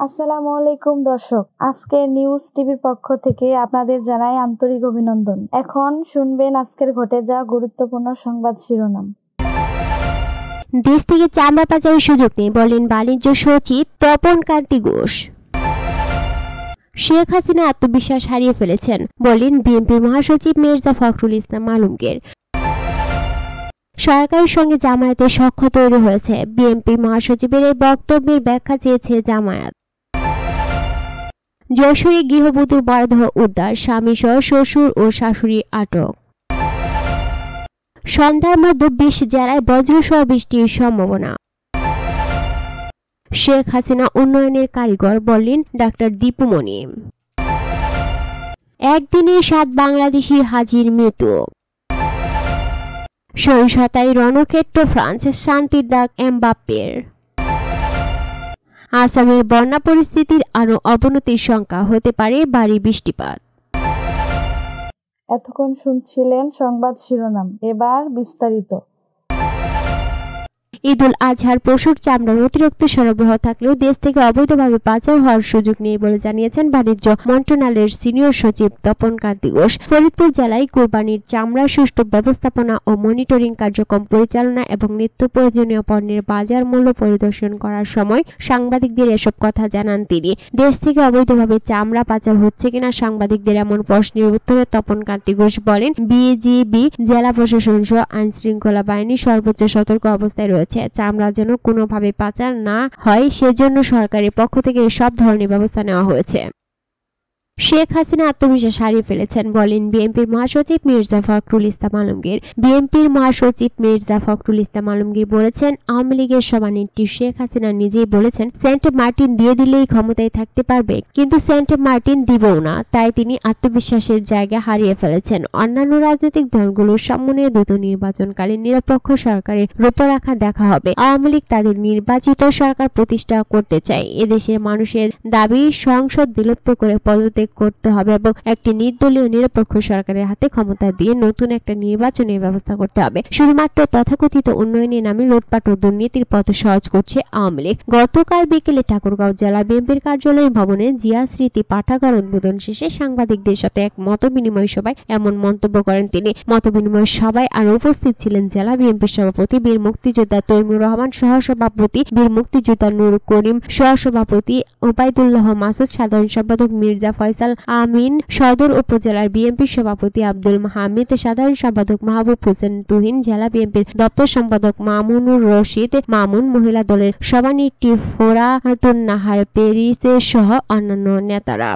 আসসালামু আলাইকুম দর্শক, আজকে নিউজ টিভির পক্ষ থেকে আপনাদের জানাই আন্তরিক অভিনন্দন। এখন শুনবেন আজকের ঘটে যাওয়া গুরুত্বপূর্ণ সংবাদ শিরোনাম। দেশ থেকে চামড়া পাচারের সুযোগ নেই বলেন বাণিজ্য সচিব তপন কান্তি ঘোষ। শেখ হাসিনা আত্মবিশ্বাস হারিয়ে ফেলেছেন, বলেন বিএনপির মহাসচিব মির্জা ফখরুল ইসলাম আলমগীর। সরকারের সঙ্গে জামায়াতের সখ্য তৈরি হয়েছে, বিএনপি মহাসচিবের এই বক্তব্যের ব্যাখ্যা চেয়েছে জামায়াত। যশোরে গৃহবধূর মরদেহ উদ্ধার স্বামী সহ শ্বশুর ও শাশুড়ি আটক। সন্ধ্যার মধ্যে বিশ জেলায় বজ্রসহ বৃষ্টির সম্ভাবনা। শেখ হাসিনা উন্নয়নের কারিগর বললেন ডাক্তার দীপুমণি একদিনে সাত বাংলাদেশি হাজির মৃত্যু। সহিংসতায় রণক্ষেত্র, ফ্রান্স শান্তির ডাক এমবাপ্পের। আসামের বন্যা পরিস্থিতির আরও অবনতির শঙ্কা হতে পারে ভারী বৃষ্টিপাত। এতক্ষণ শুনছিলেন সংবাদ শিরোনাম, এবার বিস্তারিত। ঈদুল আজহার পশুর চামড়ার অতিরিক্ত সরবরাহ থাকলেও দেশ থেকে অবৈধভাবে পাচার হওয়ার সুযোগ নেই বলে জানিয়েছেন বাণিজ্য মন্ত্রণালয়ের সিনিয়র সচিব তপন কান্তি ঘোষ। ফরিদপুর জেলায় কোরবানির চামড়ার সুষ্ঠু ব্যবস্থাপনা ও মনিটরিং কার্যক্রম পরিচালনা এবং নিত্য প্রয়োজনীয় পণ্যের বাজার মূল্য পরিদর্শন করার সময় সাংবাদিকদের এসব কথা জানান তিনি। দেশ থেকে অবৈধভাবে চামড়া পাচার হচ্ছে কিনা সাংবাদিকদের এমন প্রশ্নের উত্তরে তপন কান্তি ঘোষ বলেন বিএজিবি জেলা প্রশাসন সহ আইন শৃঙ্খলা বাহিনী সর্বোচ্চ সতর্ক অবস্থায় রয়েছে। চামড়া যেন কোনোভাবে পাচার না হয়, সেজন্য সরকারের পক্ষ থেকে সব ধরনের ব্যবস্থা নেওয়া হয়েছে। শেখ হাসিনা আত্মবিশ্বাস হারিয়ে ফেলেছেন, বলেন বিএনপির মহাসচিব মির্জা ফখরুল ইসলাম আলমগীর। বিএনপির মহাসচিব মির্জা ফখরুল ইসলাম আলমগীর বলেছেন, আওয়ামী লীগের সভানেত্রী শেখ হাসিনা নিজেই বলেছেন, সেন্ট মার্টিন দিয়ে দিলেই ক্ষমতায় থাকতে পারবে, কিন্তু সেন্ট মার্টিন দিবও না, তাই তিনি আত্মবিশ্বাসের জায়গা হারিয়ে ফেলেছেন। অন্যান্য রাজনৈতিক দলগুলোর সামনে দ্রুত নির্বাচনকালীন নিরপেক্ষ সরকারের রূপরেখা দেখা হবে। আওয়ামী লীগ তাদের নির্বাচিত সরকার প্রতিষ্ঠা করতে চায়। এদেশের মানুষের দাবি সংসদ বিলুপ্ত করে পদত্যাগ করতে হবে এবং একটি নির্দলীয় নিরপেক্ষ সরকারের হাতে ক্ষমতা দিয়ে নতুন একটা নির্বাচনের ব্যবস্থা করতে হবে। শুধুমাত্র তথাকথিত উন্নয়নের নামে লুটপাট ও দুর্নীতির পথ সহজ করছে আওয়ামী লীগ। গতকাল বিকেলে ঠাকুরগাঁও জেলা বিএনপির কার্যালয় ভবনে জিয়া স্মৃতি পাঠাগার উদ্বোধন শেষে সাংবাদিকদের সাথে এক মত বিনিময় সভায় এমন মন্তব্য করেন তিনি। মত বিনিময় সভায় আরও উপস্থিত ছিলেন জেলা বিএনপির সভাপতি বীর মুক্তিযোদ্ধা তৈমুর রহমান, সহসভাপতি বীর মুক্তিযোদ্ধা নুর করিম, সহসভাপতি ওবায়দুল্লাহ মাসুদ, সাধারণ সম্পাদক মির্জা ফয়সাল ফয়সাল আমিন, সদর উপজেলার বিএনপি সভাপতি আব্দুল হামিদ সাধারণ সম্পাদক মাহবুব হোসেন তুহিন, জেলা বিএনপির দপ্তর সম্পাদক মামুনুর রশিদ, মামুন মহিলা দলের সভানেত্রী ফোরাতুন নাহার পেরিসের সহ অন্যান্য নেতারা।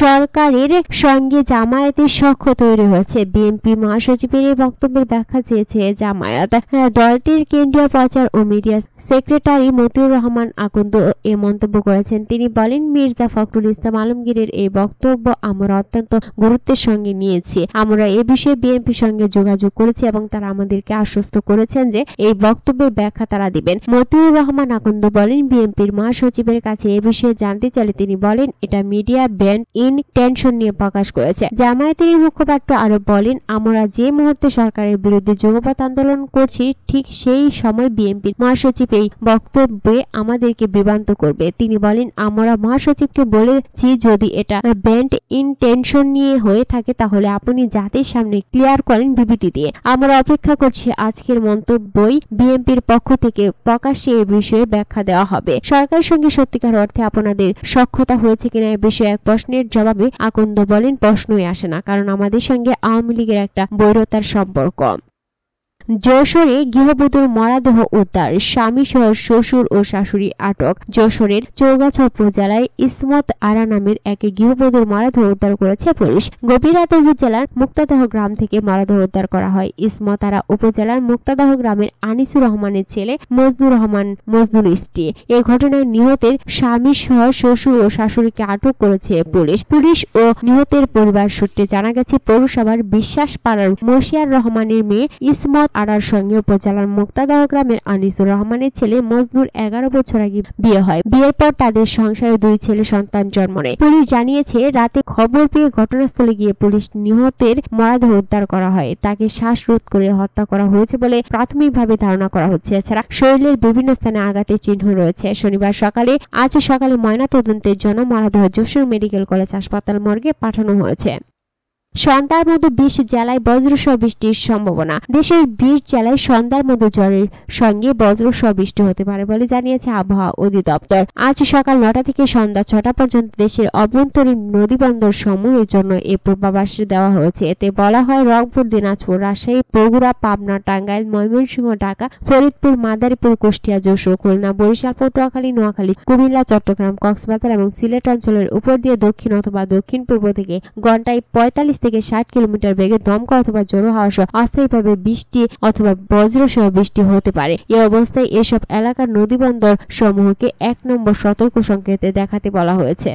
সরকারের সঙ্গে জামায়াতের সখ্য তৈরি হয়েছে। বিএনপি মহাসচিবের এই বক্তব্যের ব্যাখ্যা চেয়েছে জামায়াত। দলটির কেন্দ্রীয় প্রচার ও মিডিয়া সেক্রেটারি মতিউর রহমান আকন্দ এ মন্তব্য করেছেন। তিনি বলেন, মির্জা ফখরুল ইসলাম আলমগীরের এই বক্তব্য আমরা অত্যন্ত গুরুত্বের সঙ্গে নিয়েছি। আমরা এ বিষয়ে বিএনপির সঙ্গে যোগাযোগ করেছি এবং তারা আমাদেরকে আশ্বস্ত করেছেন যে এই বক্তব্যের ব্যাখ্যা তারা দিবেন। মতিউর রহমান আকন্দ বলেন বিএনপির মহাসচিবের কাছে এ বিষয়ে জানতে চাইলে তিনি বলেন, এটা মিডিয়া ব্যান্ড ইন টেনশন নিয়ে প্রকাশ করেছে। জামায়াতের এই মুখপাত্র আরও বলেন, আমরা যে মুহূর্তে সরকারের বিরুদ্ধে যোগপাত আন্দোলন করছি, ঠিক সেই সময় বিএনপির মহাসচিব এই বক্তব্যে আমাদেরকে বিভ্রান্ত করবে। তিনি বলেন, আমরা মহাসচিবকে বলেছি, যদি এটা ব্যান্ড ইনটেনশন নিয়ে হয়ে থাকে, তাহলে আপনি জাতির সামনে ক্লিয়ার করেন বিবৃতি দিয়ে। আমরা অপেক্ষা করছি আজকের মন্তব্যই বিএনপির পক্ষ থেকে প্রকাশ্যে এ বিষয়ে ব্যাখ্যা দেওয়া হবে। সরকারের সঙ্গে সত্যিকার অর্থে আপনাদের সক্ষতা হয়েছে কিনা এ বিষয়ে এক প্রশ্নের জবাবে আকন্দ বলেন, প্রশ্নই আসে না, কারণ আমাদের সঙ্গে আওয়ামী লীগের একটা বৈরতার সম্পর্ক। যশোরে গৃহবধূর মরাদেহ উদ্ধার স্বামী সহ শ্বশুর ও শাশুড়ি আটক। যশোরের চৌগাছা উপজেলায় ইসমত আরা নামের এক গৃহবধূর মরাদেহ উদ্ধার করেছে পুলিশ। গভীর রাতে উপজেলার মুক্তাদাহ গ্রাম থেকে মরাদেহ উদ্ধার করা হয়। ইসমত আরা উপজেলার মুক্তাদাহ গ্রামের আনিসুর রহমানের ছেলে মজনুর রহমান মজনুর স্ত্রী। এ ঘটনায় নিহতের স্বামী সহ শ্বশুর ও শাশুড়িকে আটক করেছে পুলিশ। পুলিশ ও নিহতের পরিবার সূত্রে জানা গেছে, পৌরসভার বিশ্বাস পাড়ার মশিয়ার রহমানের মেয়ে ইসমত আড়ার সঙ্গে উপজেলার মুক্তাদহ গ্রামের আনিসুর রহমানের ছেলে মজনুর এগারো বছর আগে বিয়ে হয়। বিয়ের পর তাদের সংসারে দুই ছেলে সন্তান জন্ম নেয়। পুলিশ জানিয়েছে, রাতে খবর পেয়ে ঘটনাস্থলে গিয়ে পুলিশ নিহতের মরাদেহ উদ্ধার করা হয়। তাকে শ্বাসরোধ করে হত্যা করা হয়েছে বলে প্রাথমিকভাবে ধারণা করা হচ্ছে। এছাড়া শরীরের বিভিন্ন স্থানে আঘাতের চিহ্ন রয়েছে। শনিবার সকালে, আজ সকালে ময়নাতদন্তের জন্য মরাদেহ যশোর মেডিকেল কলেজ হাসপাতাল মর্গে পাঠানো হয়েছে। সন্ধ্যার মধ্যে বিশ জেলায় বজ্রসহ বৃষ্টির সম্ভাবনা। দেশের বিশ জেলায় সন্ধ্যার মধ্যে জ্বরের সঙ্গে বজ্রসহ বৃষ্টি হতে পারে বলে জানিয়েছে আবহাওয়া অধিদপ্তর। আজ সকাল নটা থেকে সন্ধ্যা ছটা পর্যন্ত দেশের অভ্যন্তরীণ নদীবন্দর সমূহের জন্য এ পূর্বাভাস দেওয়া হয়েছে। এতে বলা হয়, রংপুর, দিনাজপুর, রাজশাহী, বগুড়া, পাবনা, টাঙ্গাইল, ময়মনসিংহ, ঢাকা, ফরিদপুর, মাদারীপুর, কুষ্টিয়া, যশোর, খুলনা বরিশাল পটুয়াখালী নোয়াখালী, কুমিল্লা, চট্টগ্রাম, কক্সবাজার এবং সিলেট অঞ্চলের উপর দিয়ে দক্ষিণ অথবা দক্ষিণ পূর্ব থেকে ঘন্টায় পঁয়তাল্লিশ থেকে ষাট কিলোমিটার বেগে দমকা অথবা জড়ো হাওয়া সহ অস্থায়ীভাবে বৃষ্টি অথবা বজ্র সহ বৃষ্টি হতে পারে। এ অবস্থায় এসব এলাকার নদীবন্দর সমূহকে এক নম্বর সতর্ক সংকেতে দেখাতে বলা হয়েছে।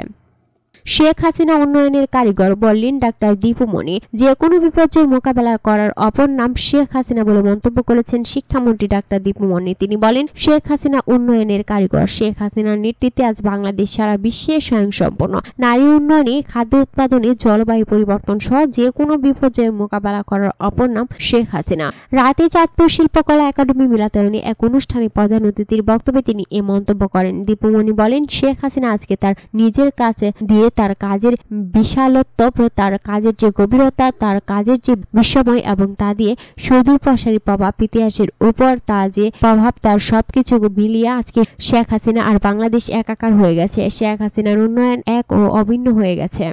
শেখ হাসিনা উন্নয়নের কারিগর বললেন ডাক্তার দীপুমণি যে কোনো বিপর্যয় মোকাবেলা করার অপর নাম শেখ হাসিনা বলে মন্তব্য করেছেন শিক্ষামন্ত্রী ডাক্তার দীপুমণি তিনি বলেন, শেখ হাসিনা উন্নয়নের কারিগর। শেখ হাসিনার নেতৃত্বে আজ বাংলাদেশ সারা বিশ্বে স্বয়ংসম্পন্ন। নারী উন্নয়নে খাদ্য উৎপাদনে জলবায়ু পরিবর্তন সহ যে কোনো বিপর্যয় মোকাবেলা করার অপর নাম শেখ হাসিনা। রাতে চাঁদপুর শিল্পকলা একাডেমি মিলাতায়নে এক অনুষ্ঠানে প্রধান অতিথির বক্তব্যে তিনি এ মন্তব্য করেন। দীপুমণি বলেন, শেখ হাসিনা আজকে তার নিজের কাছে দিয়ে তার কাজের বিশালত্ব তার কাজের যে গভীরতা, তার কাজের যে বিশ্বময় এবং তা দিয়ে সুদূর প্রসারী প্রভাব ইতিহাসের উপর তা যে প্রভাব, তার সবকিছু মিলিয়ে আজকে শেখ হাসিনা আর বাংলাদেশ একাকার হয়ে গেছে। শেখ হাসিনার উন্নয়ন এক ও অভিন্ন হয়ে গেছে।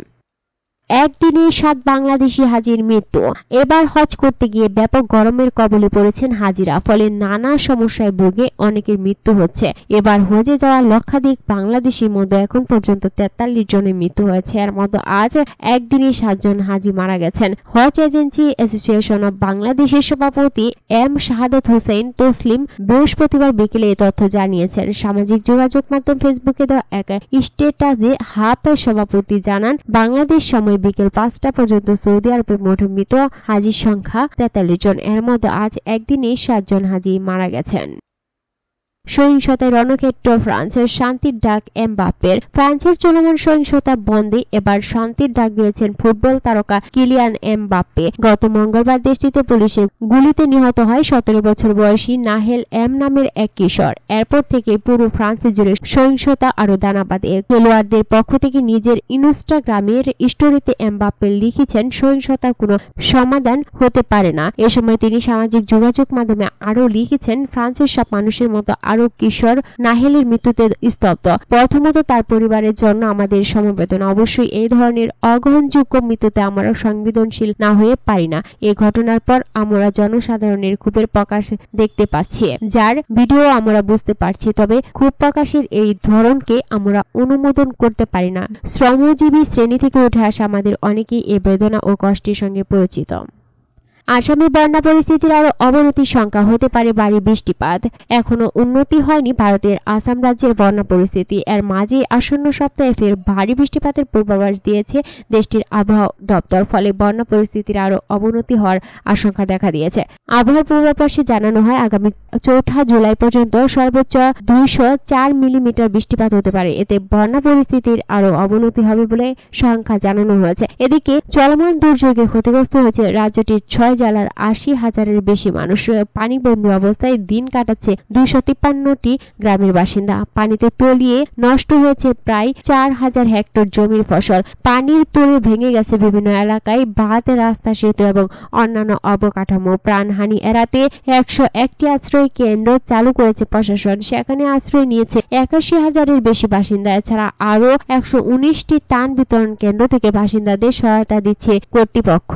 একদিনে সাত বাংলাদেশি হাজির মৃত্যু। এবার হজ করতে গিয়ে ব্যাপক গরমের কবলে পড়েছেন হাজিরা, ফলে নানা সমস্যায় ভুগে অনেকের মৃত্যু হচ্ছে। এবার হজে যাওয়া লক্ষাধিক বাংলাদেশির মধ্যে এখন পর্যন্ত তেতাল্লিশ জনের মৃত্যু হয়েছে। এর মধ্যে আজ একদিনে সাতজন হাজি মারা গেছেন। হজ এজেন্সি অ্যাসোসিয়েশন অব বাংলাদেশের সভাপতি এম শাহাদত হোসেন তসলিম বৃহস্পতিবার বিকেলে এ তথ্য জানিয়েছেন। সামাজিক যোগাযোগ মাধ্যম ফেসবুকে দেওয়া এক স্টেটাসে হাফের সভাপতি জানান, বাংলাদেশ সময় বিকেল পাঁচটা পর্যন্ত সৌদি আরবে মোট মৃত হাজির সংখ্যা তেতাল্লিশ জন। এর মধ্যে আজ একদিনে সাতজন হাজি মারা গেছেন। সহিংসতায় রণক্ষেত্র, ফ্রান্সের শান্তির ডাক এমবাপ্পের। ফ্রান্সের চলমান সহিংসতা বন্ধে এবার শান্তির ডাক দিয়েছেন ফুটবল তারকা কিলিয়ান এমবাপ্পে। গত মঙ্গলবার দেশটিতে পুলিশের গুলিতে নিহত হয় সতেরো বছর বয়সী নাহেল এম নামের এক কিশোর। এরপর থেকে পুরো ফ্রান্স জুড়ে সহিংসতা আরও দানা বাঁধে খেলোয়াড়দের পক্ষ থেকে নিজের ইনস্টাগ্রামের স্টোরিতে এমবাপ্পে লিখেছেন, সহিংসতা কোনো সমাধান হতে পারে না। এ সময় তিনি সামাজিক যোগাযোগ মাধ্যমে আরও লিখেছেন, ফ্রান্সের সব মানুষের মতো আরও কিশোর নাহেলের মৃত্যুতে স্তব্ধ। প্রথমত তার পরিবারের জন্য আমাদের সমবেদনা। অবশ্যই এই ধরনের অগ্রহণযোগ্য মৃত্যুতে আমরা সংবেদনশীল না হয়ে পারি না। এই ঘটনার পর আমরা জনসাধারণের ক্ষোভের প্রকাশ দেখতে পাচ্ছি। যার ভিডিও আমরা বুঝতে পারছি, তবে ক্ষোভ প্রকাশের এই ধরনকে আমরা অনুমোদন করতে পারি না। শ্রমজীবী শ্রেণি থেকে উঠে আসা আমাদের অনেকেই এ বেদনা ও কষ্টের সঙ্গে পরিচিত। আসামে বন্যা পরিস্থিতির আরও অবনতির শঙ্কা হতে পারে ভারী বৃষ্টিপাত। এখনও উন্নতি হয়নি ভারতের আসাম রাজ্যের বন্যা পরিস্থিতি। এর মাঝে আসন্ন সপ্তাহে ফের ভারী বৃষ্টিপাতের পূর্বাভাস দিয়েছে দেশটির আবহাওয়া দপ্তর। ফলে বন্যা পরিস্থিতির আরও অবনতি হওয়ার আশঙ্কা দেখা দিয়েছে। আবহাওয়ার পূর্বাভাসে জানানো হয়, আগামী চৌঠা জুলাই পর্যন্ত সর্বোচ্চ দুইশো চার মিলিমিটার বৃষ্টিপাত হতে পারে। এতে বন্যা পরিস্থিতির আরও অবনতি হবে বলে সংখ্যা জানানো হয়েছে। এদিকে চলমান দুর্যোগে ক্ষতিগ্রস্ত হয়েছে রাজ্যটির ছয় জেলার আশি হাজারের বেশি মানুষ পানিবন্দী অবস্থায় দিন কাটাচ্ছে দুইশো তিপ্পান্নটি গ্রামের বাসিন্দা। পানিতে তলিয়ে নষ্ট হয়েছে প্রায় চার হাজার হেক্টর জমির ফসল। পানির তোরে ভেঙে গেছে বিভিন্ন এলাকায় বাঁধ, রাস্তা, সেতু এবং অন্যান্য অবকাঠামো। প্রাণহানি এড়াতে একশো একটি আশ্রয় কেন্দ্র চালু করেছে প্রশাসন। সেখানে আশ্রয় নিয়েছে একাশি হাজারের বেশি বাসিন্দা। এছাড়া আরও একশো উনিশটি ত্রাণ বিতরণ কেন্দ্র থেকে বাসিন্দাদের সহায়তা দিচ্ছে কর্তৃপক্ষ।